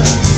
love